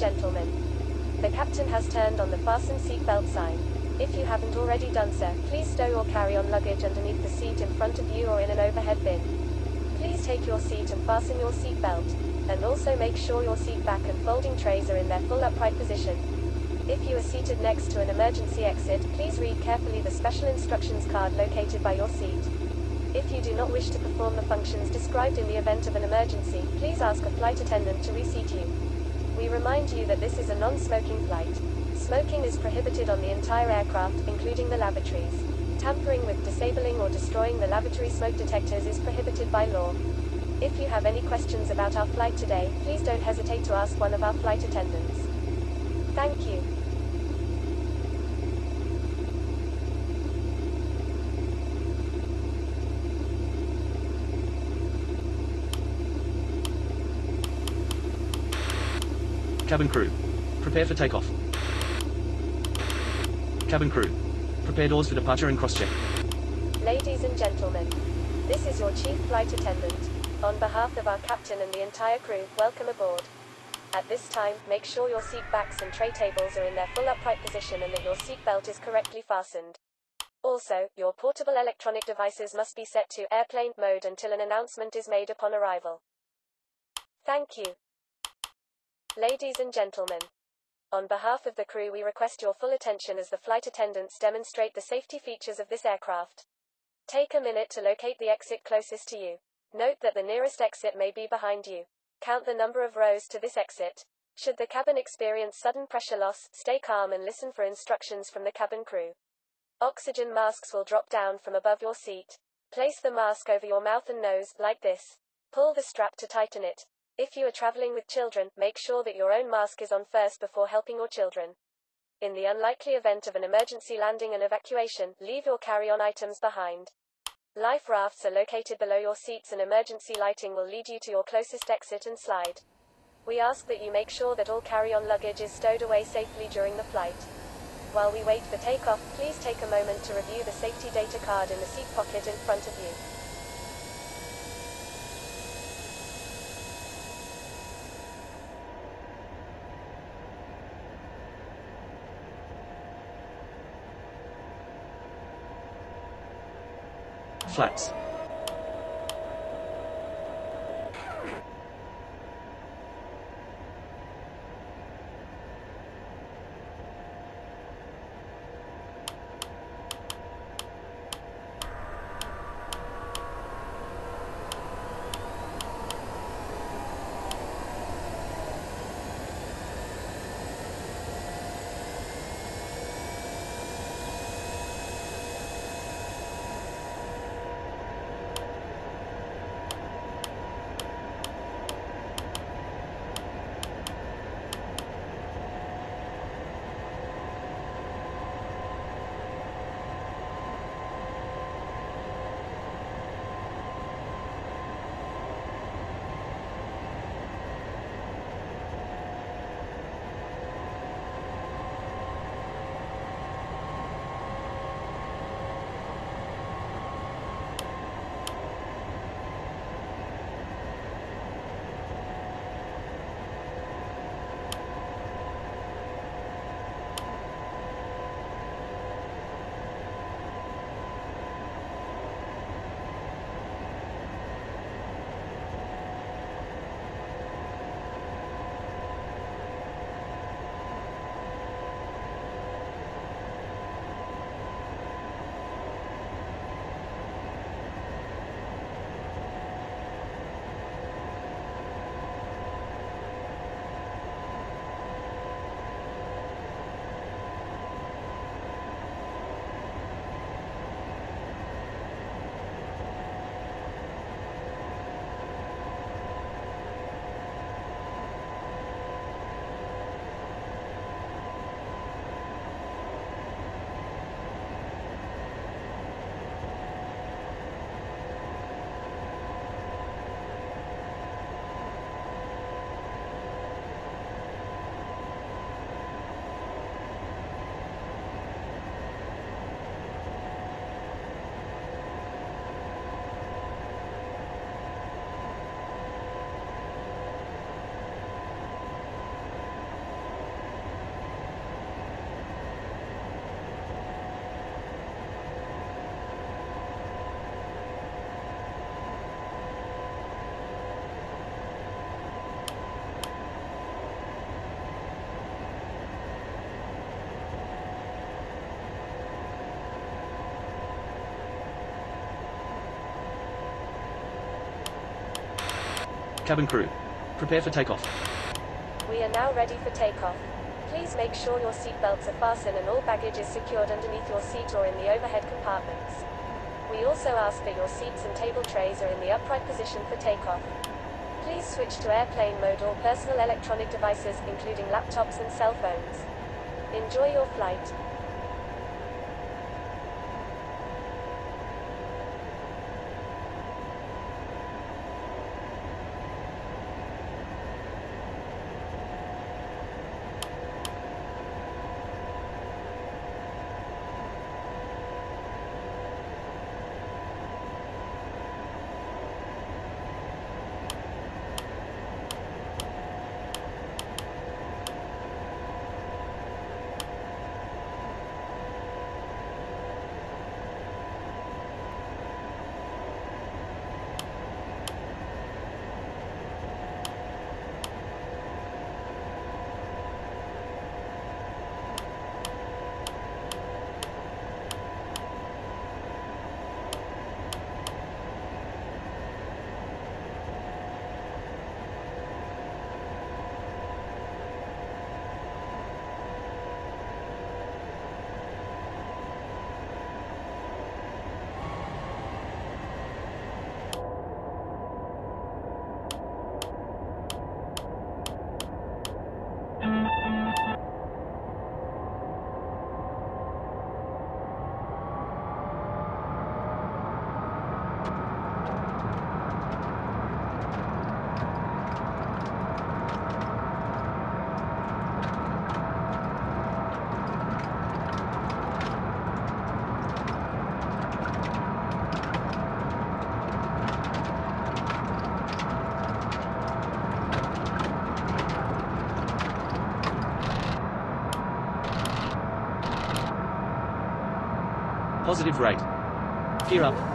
gentlemen, the captain has turned on the fasten seatbelt sign. If you haven't already done so, please stow your carry-on luggage underneath the seat in front of you or in an overhead bin. Please take your seat and fasten your seatbelt, and also make sure your seat back and folding trays are in their full upright position. If you are seated next to an emergency exit, please read carefully the special instructions card located by your seat. If you do not wish to perform the functions described in the event of an emergency, please ask a flight attendant to reseat you. We remind you that this is a non-smoking flight. Smoking is prohibited on the entire aircraft, including the lavatories. Tampering with, disabling or destroying the lavatory smoke detectors is prohibited by law. If you have any questions about our flight today, please don't hesitate to ask one of our flight attendants. Thank you. Cabin crew. Prepare for takeoff. Cabin crew. Prepare doors for departure and cross-check. Ladies and gentlemen, this is your chief flight attendant. On behalf of our captain and the entire crew, welcome aboard. At this time, make sure your seat backs and tray tables are in their full upright position and that your seat belt is correctly fastened. Also, your portable electronic devices must be set to airplane mode until an announcement is made upon arrival. Thank you. Ladies and gentlemen, on behalf of the crew we request your full attention as the flight attendants demonstrate the safety features of this aircraft. Take a minute to locate the exit closest to you. Note that the nearest exit may be behind you. Count the number of rows to this exit. Should the cabin experience sudden pressure loss, stay calm and listen for instructions from the cabin crew. Oxygen masks will drop down from above your seat. Place the mask over your mouth and nose, like this. Pull the strap to tighten it. If you are traveling with children, make sure that your own mask is on first before helping your children. In the unlikely event of an emergency landing and evacuation, leave your carry-on items behind. Life rafts are located below your seats and emergency lighting will lead you to your closest exit and slide. We ask that you make sure that all carry-on luggage is stowed away safely during the flight. While we wait for takeoff, please take a moment to review the safety data card in the seat pocket in front of you. Flaps. Cabin crew. Prepare for takeoff. We are now ready for takeoff. Please make sure your seatbelts are fastened and all baggage is secured underneath your seat or in the overhead compartments. We also ask that your seats and table trays are in the upright position for takeoff. Please switch to airplane mode or personal electronic devices, including laptops and cell phones. Enjoy your flight. Positive rate. Gear up.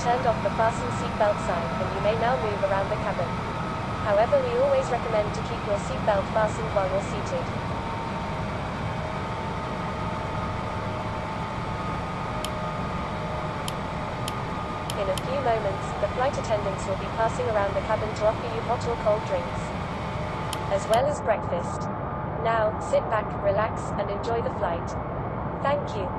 Turned off the fasten seatbelt sign and you may now move around the cabin. However, we always recommend to keep your seatbelt fastened while you're seated. In a few moments, the flight attendants will be passing around the cabin to offer you hot or cold drinks, as well as breakfast. Now, sit back, relax, and enjoy the flight. Thank you.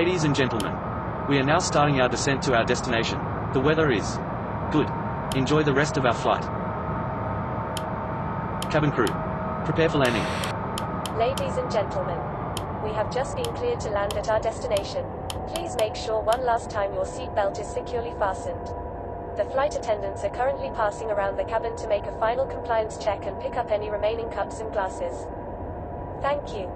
Ladies and gentlemen, we are now starting our descent to our destination. The weather is good. Enjoy the rest of our flight. Cabin crew, prepare for landing. Ladies and gentlemen, we have just been cleared to land at our destination. Please make sure one last time your seatbelt is securely fastened. The flight attendants are currently passing around the cabin to make a final compliance check and pick up any remaining cups and glasses. Thank you.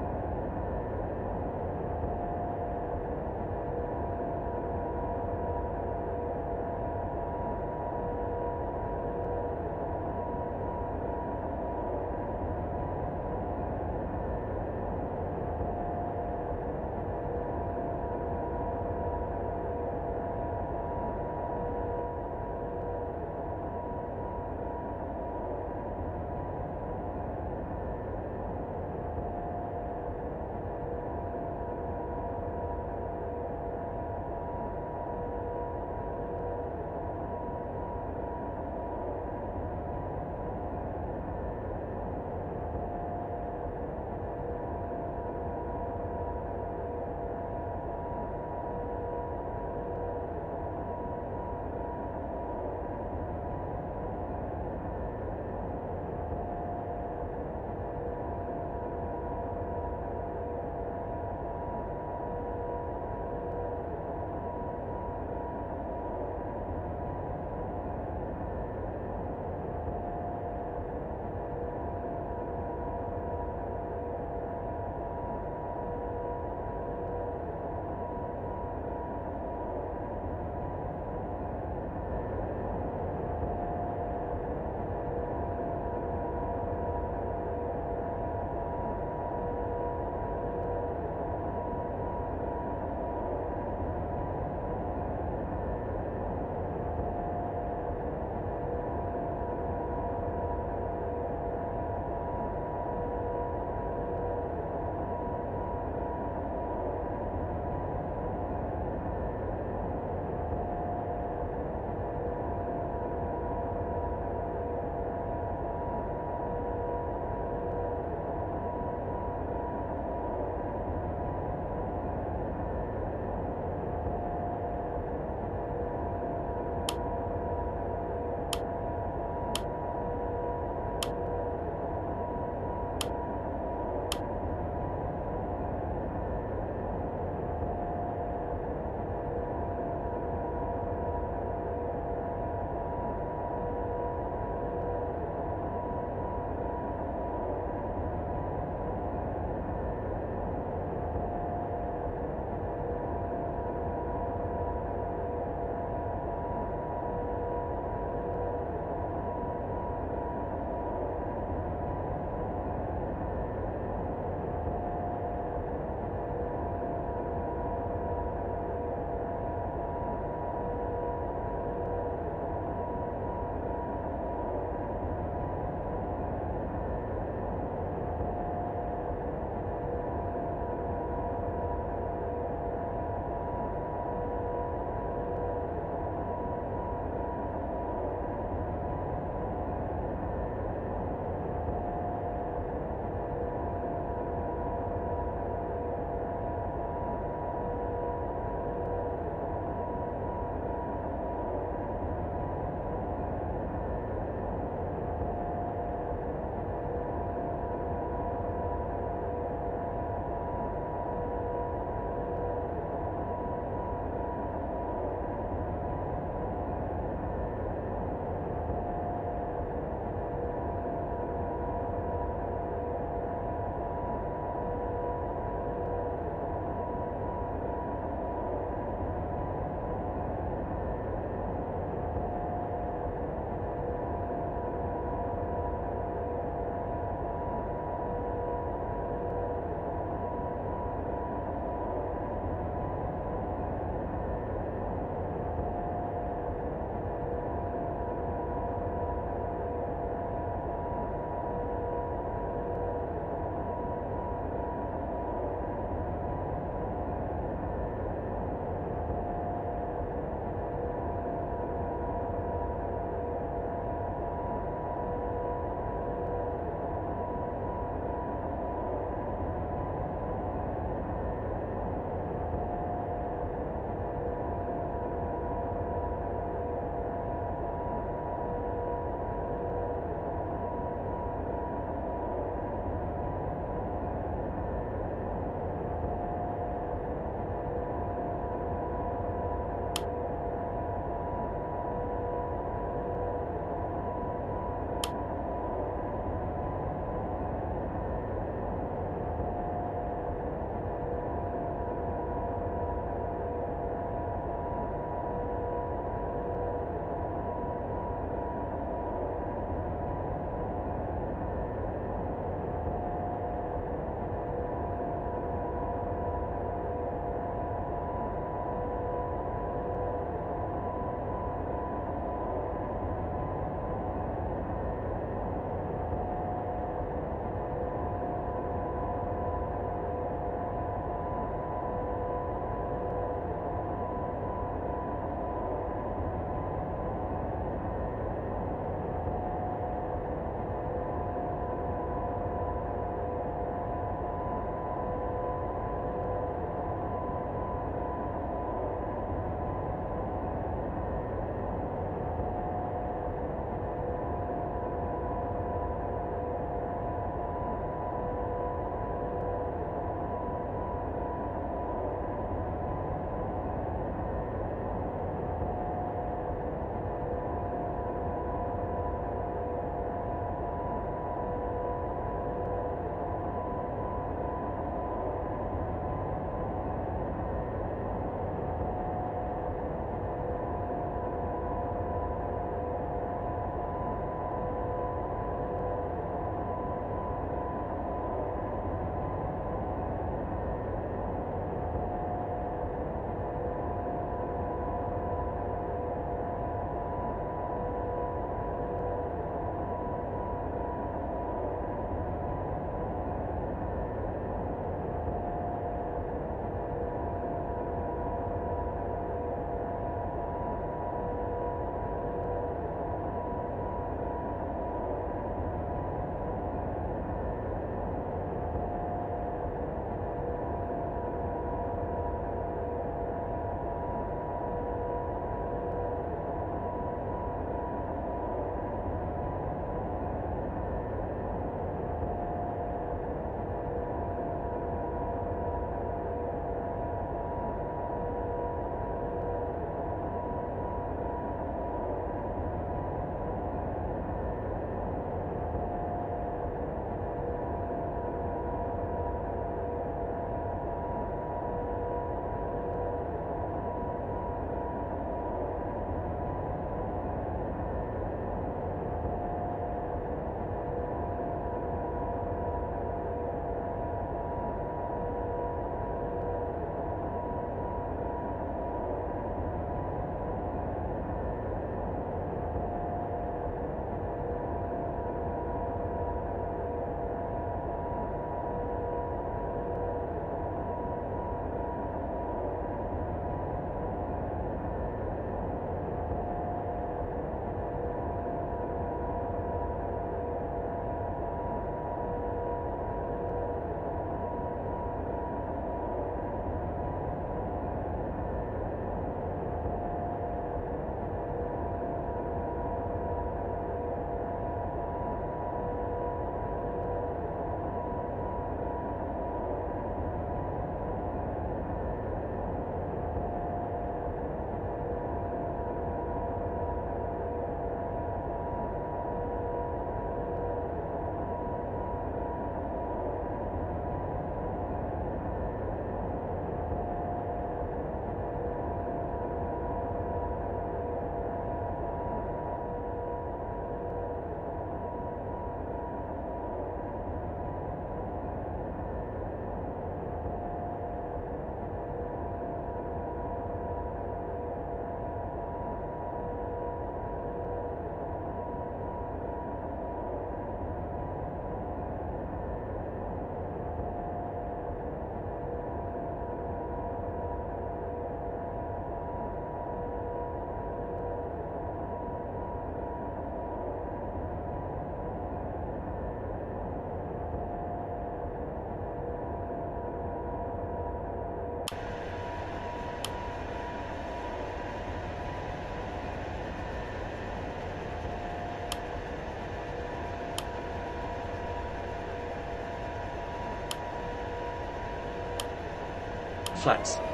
Flats.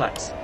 Flats.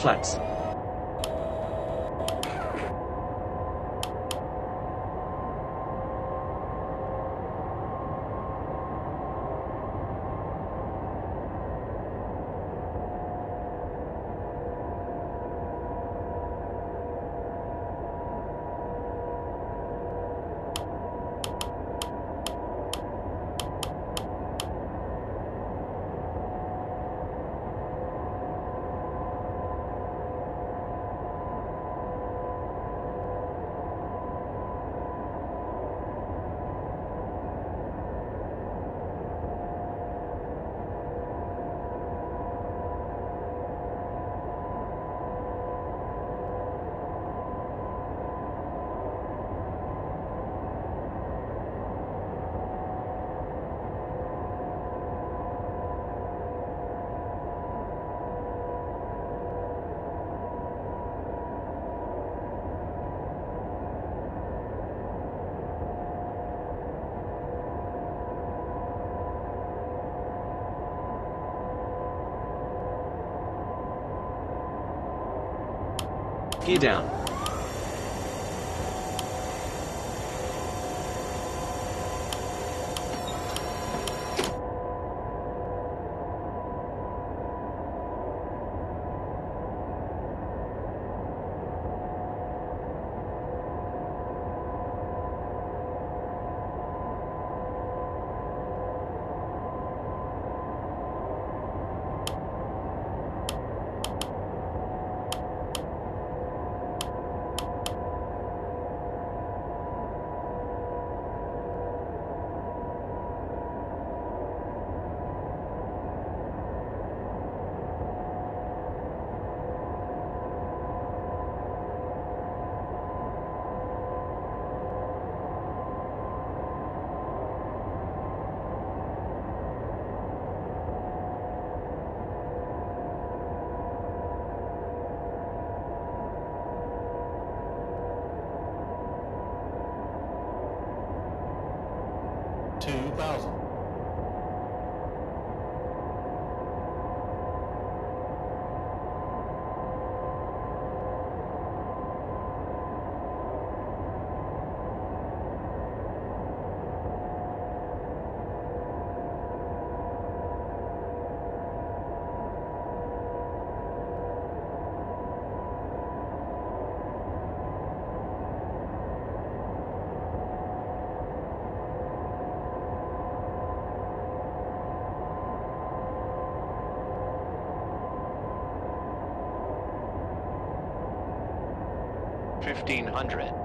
Flats. Down. Two thousand.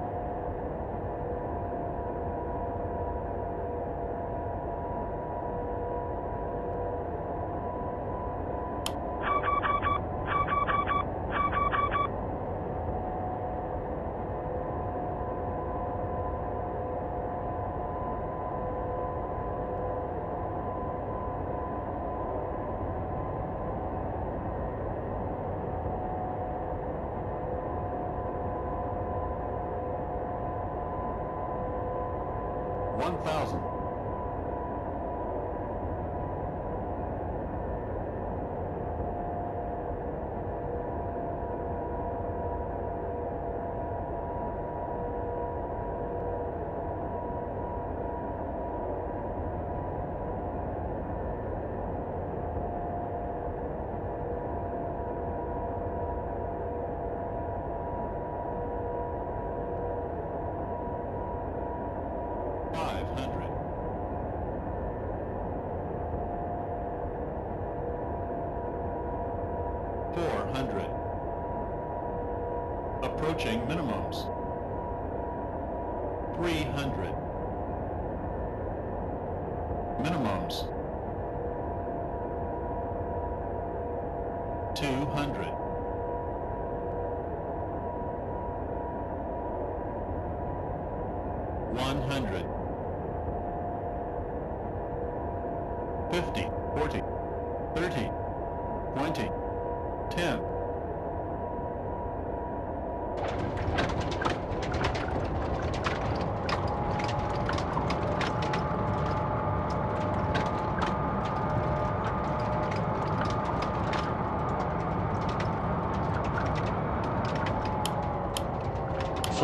1,000.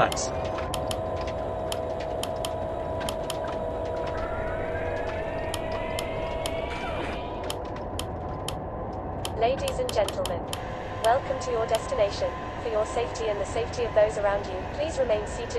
Flats. Ladies and gentlemen, welcome to your destination. For your safety and the safety of those around you, please remain seated